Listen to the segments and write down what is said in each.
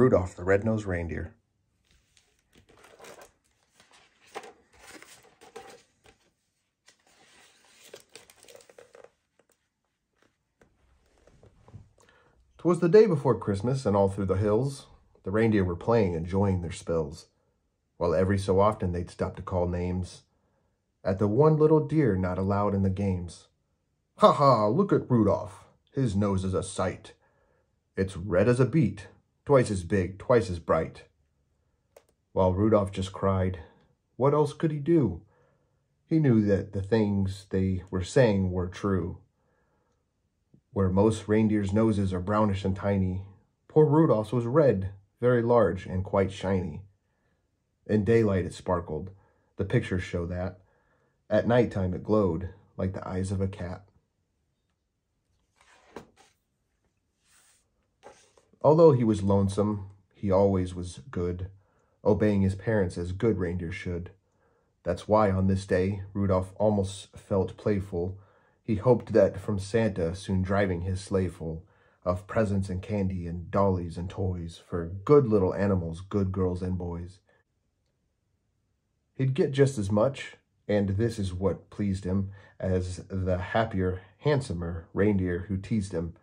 Rudolph the Red-Nosed Reindeer. Twas the day before Christmas, and all through the hills the reindeer were playing, enjoying their spells, while every so often they'd stop to call names at the one little deer not allowed in the games. Ha ha, look at Rudolph, his nose is a sight. It's red as a beet, twice as big, twice as bright. While Rudolph just cried, what else could he do? He knew that the things they were saying were true. Where most reindeers' noses are brownish and tiny, poor Rudolph's was red, very large, and quite shiny. In daylight it sparkled, the pictures show that. At night time it glowed like the eyes of a cat. Although he was lonesome, he always was good, obeying his parents as good reindeer should. That's why on this day, Rudolph almost felt playful. He hoped that from Santa, soon driving his sleigh full of presents and candy and dollies and toys for good little animals, good girls and boys. He'd get just as much, and this is what pleased him, as the happier, handsomer reindeer who teased him.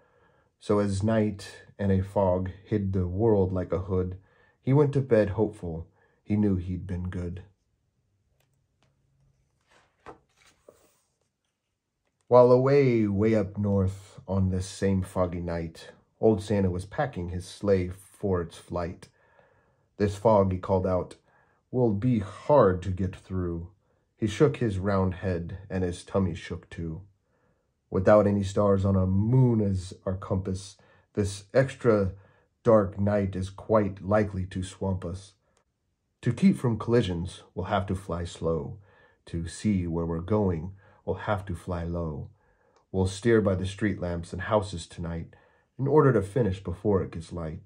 So as night and a fog hid the world like a hood, he went to bed hopeful. He knew he'd been good. While away, way up north, on this same foggy night, old Santa was packing his sleigh for its flight. This fog, he called out, will be hard to get through. He shook his round head, and his tummy shook too. Without any stars on a moon as our compass, this extra dark night is quite likely to swamp us. To keep from collisions, we'll have to fly slow. To see where we're going, we'll have to fly low. We'll steer by the street lamps and houses tonight in order to finish before it gets light.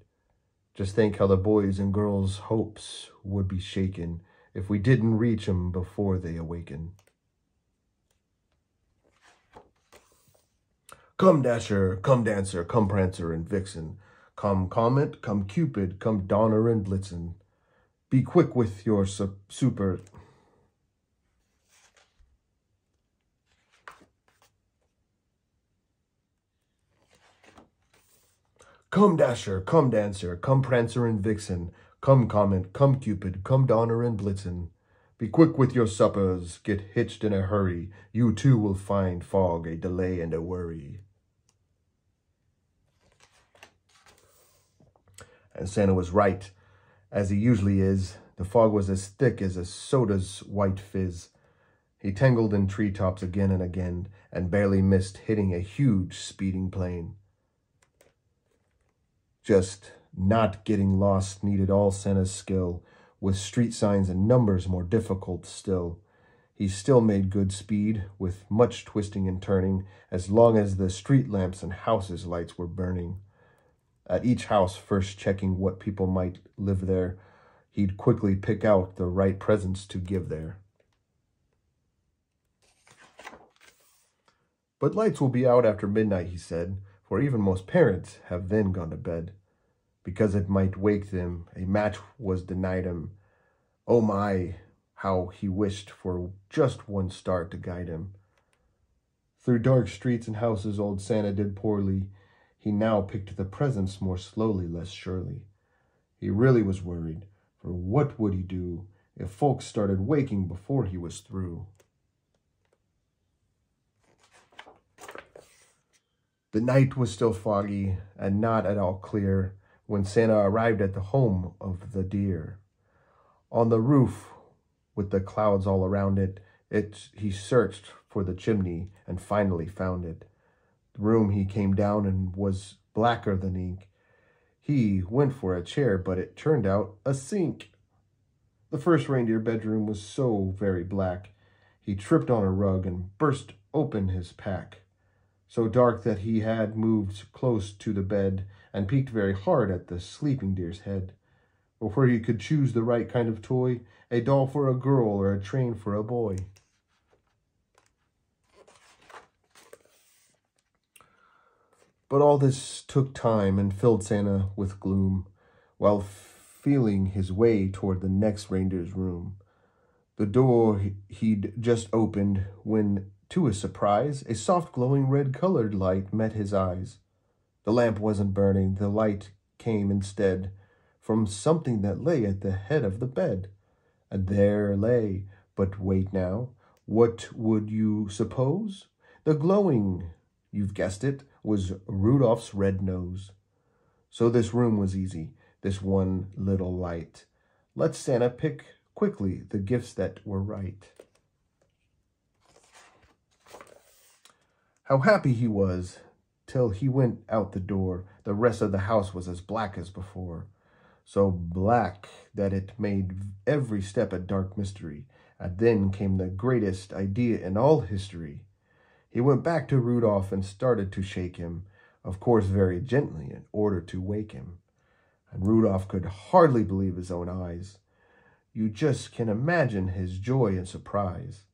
Just think how the boys and girls' hopes would be shaken if we didn't reach 'em before they awaken. Come Dasher, come Dancer, come Prancer and Vixen, come Comet, come Cupid, come Donner and Blitzen. Be quick with your su super... Come Dasher, come Dancer, come Prancer and Vixen, come Comet, come Cupid, come Donner and Blitzen. Be quick with your suppers, get hitched in a hurry, you too will find fog a delay and a worry. And Santa was right. As he usually is, the fog was as thick as a soda's white fizz. He tangled in treetops again and again and barely missed hitting a huge speeding plane. Just not getting lost needed all Santa's skill, with street signs and numbers more difficult still. He still made good speed, with much twisting and turning, as long as the street lamps and houses' lights were burning at each house, first checking what people might live there. He'd quickly pick out the right presents to give there. But lights will be out after midnight, he said, for even most parents have then gone to bed. Because it might wake them, a match was denied him. Oh my, how he wished for just one star to guide him. Through dark streets and houses old Santa did poorly, he now picked the presents more slowly, less surely. He really was worried, for what would he do if folks started waking before he was through? The night was still foggy and not at all clear when Santa arrived at the home of the deer. On the roof, with the clouds all around it, it he searched for the chimney and finally found it. Room he came down and was blacker than ink. He went for a chair, but it turned out a sink. The first reindeer bedroom was so very black. He tripped on a rug and burst open his pack. So dark that he had moved close to the bed and peeked very hard at the sleeping deer's head. Before he could choose the right kind of toy, a doll for a girl or a train for a boy. But all this took time and filled Santa with gloom. while feeling his way toward the next reindeer's room. The door he'd just opened when, to his surprise, a soft glowing red colored light met his eyes. The lamp wasn't burning, the light came instead from something that lay at the head of the bed. And there lay, but wait now, what would you suppose? The glowing, you've guessed it, was Rudolph's red nose. So this room was easy, this one little light. Let Santa pick quickly the gifts that were right. How happy he was till he went out the door. The rest of the house was as black as before, so black that it made every step a dark mystery. And then came the greatest idea in all history. He went back to Rudolph and started to shake him, of course very gently, in order to wake him. And Rudolph could hardly believe his own eyes. You just can imagine his joy and surprise.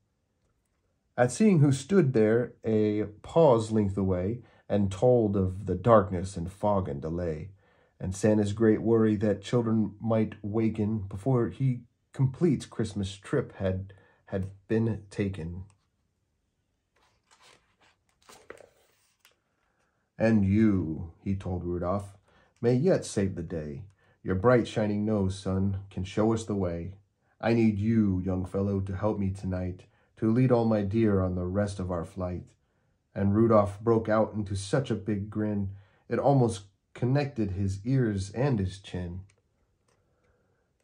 At seeing who stood there a paw's length away and told of the darkness and fog and delay, and Santa's great worry that children might waken before he completes Christmas trip had had been taken. And you, he told Rudolph, may yet save the day. Your bright shining nose, son, can show us the way. I need you, young fellow, to help me tonight, to lead all my deer on the rest of our flight. And Rudolph broke out into such a big grin, it almost connected his ears and his chin.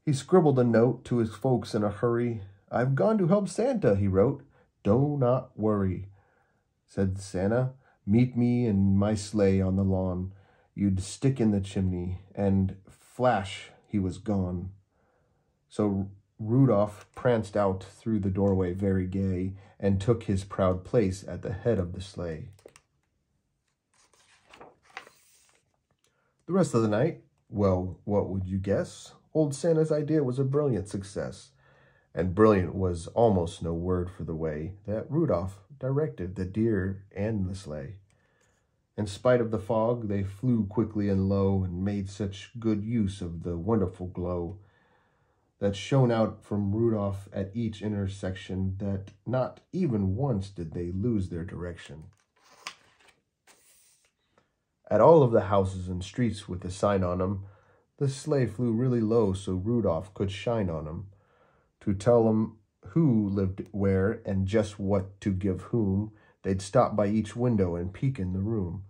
He scribbled a note to his folks in a hurry. I've gone to help Santa, he wrote. Do not worry, said Santa. Meet me in my sleigh on the lawn. You'd stick in the chimney, and flash, he was gone. So Rudolph pranced out through the doorway very gay, and took his proud place at the head of the sleigh. The rest of the night, well, what would you guess? Old Santa's idea was a brilliant success, and brilliant was almost no word for the way that Rudolph directed the deer and the sleigh. In spite of the fog, they flew quickly and low and made such good use of the wonderful glow that shone out from Rudolph at each intersection that not even once did they lose their direction. At all of the houses and streets with a sign on them, the sleigh flew really low so Rudolph could shine on him, to tell him who lived where and just what to give whom. They'd stop by each window and peek in the room.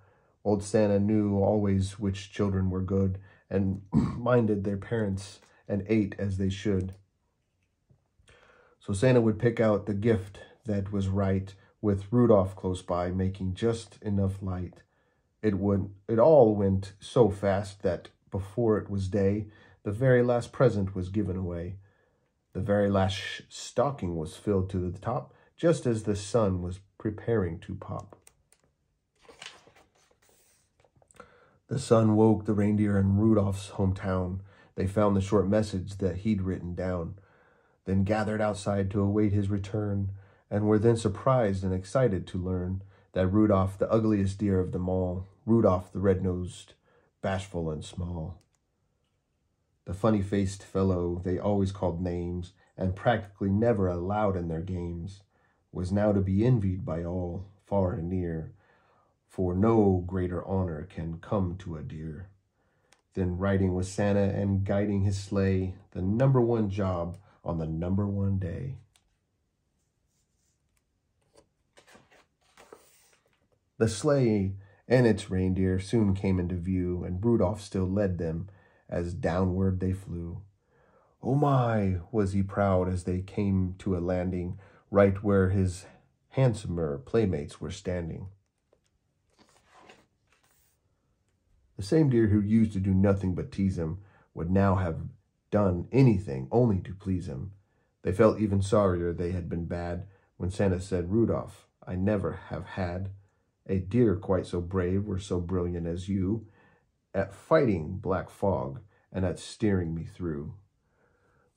Old Santa knew always which children were good and minded their parents and ate as they should. So Santa would pick out the gift that was right with Rudolph close by, making just enough light. It would it all went so fast that before it was day, the very last present was given away. The very last stocking was filled to the top, just as the sun was preparing to pop. The sun woke the reindeer in Rudolph's hometown. They found the short message that he'd written down, then gathered outside to await his return, and were then surprised and excited to learn that Rudolph, the ugliest deer of them all, Rudolph the red-nosed, bashful and small. The funny-faced fellow they always called names and practically never allowed in their games was now to be envied by all, far and near, for no greater honor can come to a deer than riding with Santa and guiding his sleigh, the number one job on the number one day. The sleigh and its reindeer soon came into view, and Rudolph still led them as downward they flew. Oh my, was he proud as they came to a landing right where his handsomer playmates were standing. The same deer who used to do nothing but tease him would now have done anything only to please him. They felt even sorrier they had been bad when Santa said, Rudolph, I never have had a deer quite so brave or so brilliant as you, at fighting black fog and at steering me through.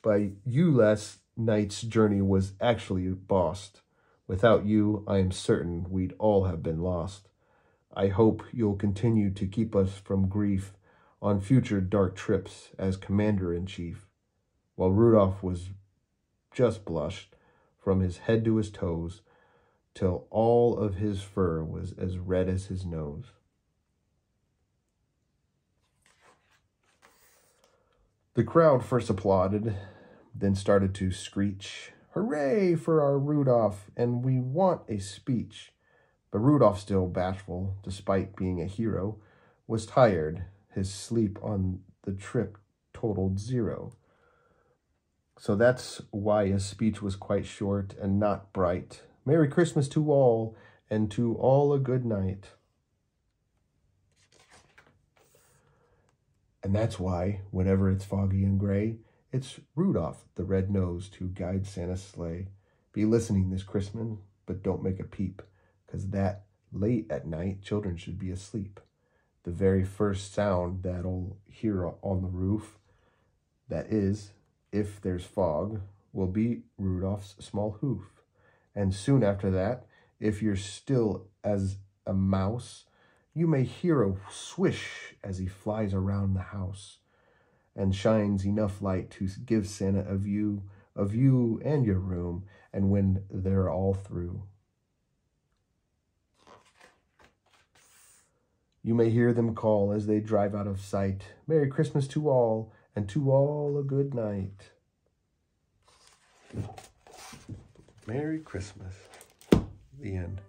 By you last night's journey was actually bossed. Without you, I am certain we'd all have been lost. I hope you'll continue to keep us from grief on future dark trips as commander-in-chief, while Rudolph was just blushed from his head to his toes till all of his fur was as red as his nose. The crowd first applauded, then started to screech, Hooray for our Rudolph, and we want a speech. But Rudolph, still bashful, despite being a hero, was tired. His sleep on the trip totaled zero. So that's why his speech was quite short and not bright. Merry Christmas to all, and to all a good night. And that's why, whenever it's foggy and gray, it's Rudolph the red-nosed who guides Santa's sleigh. Be listening this Christmas, but don't make a peep, because that late at night, children should be asleep. The very first sound that'll hear on the roof, that is, if there's fog, will be Rudolph's small hoof. And soon after that, if you're still as a mouse, you may hear a swish as he flies around the house and shines enough light to give Santa a view of you and your room, and when they're all through. You may hear them call as they drive out of sight, Merry Christmas to all, and to all a good night. Merry Christmas. The end.